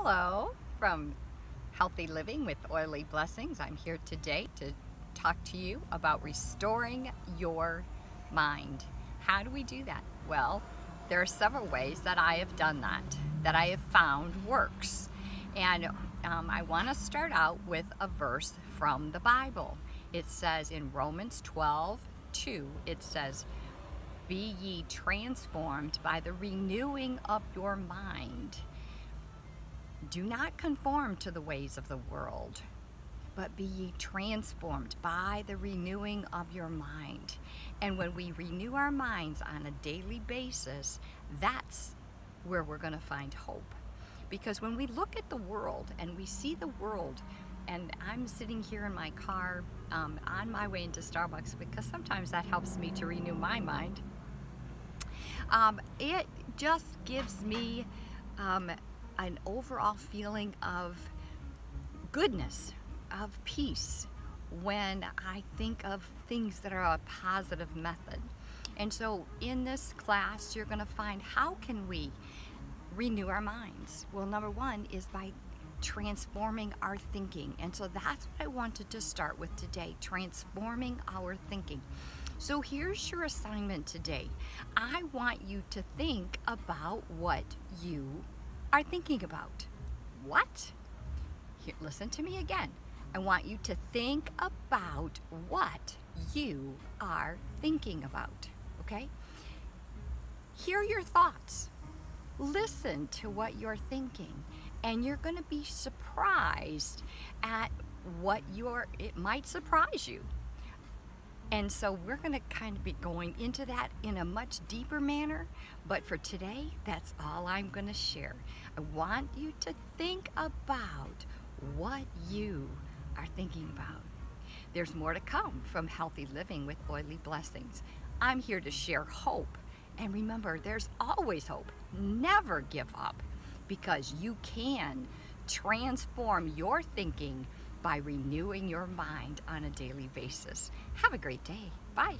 Hello from Healthy Living with Oily Blessings. I'm here today to talk to you about restoring your mind. How do we do that? Well, there are several ways that I have done that, that I have found works. And um, I want to start out with a verse from the Bible. It says in Romans 12, 2, it says, Be ye transformed by the renewing of your mind do not conform to the ways of the world, but be ye transformed by the renewing of your mind. And when we renew our minds on a daily basis, that's where we're going to find hope. Because when we look at the world and we see the world, and I'm sitting here in my car um, on my way into Starbucks because sometimes that helps me to renew my mind. Um, it just gives me um, an overall feeling of goodness, of peace when I think of things that are a positive method. And so in this class, you're going to find how can we renew our minds? Well, number one is by transforming our thinking. And so that's what I wanted to start with today, transforming our thinking. So here's your assignment today. I want you to think about what you are thinking about. What? Here, listen to me again. I want you to think about what you are thinking about, okay? Hear your thoughts. Listen to what you're thinking, and you're going to be surprised at what you're, it might surprise you. And so we're going to kind of be going into that in a much deeper manner. But for today, that's all I'm going to share. I want you to think about what you are thinking about. There's more to come from Healthy Living with Oily Blessings. I'm here to share hope. And remember, there's always hope. Never give up because you can transform your thinking by renewing your mind on a daily basis. Have a great day. Bye.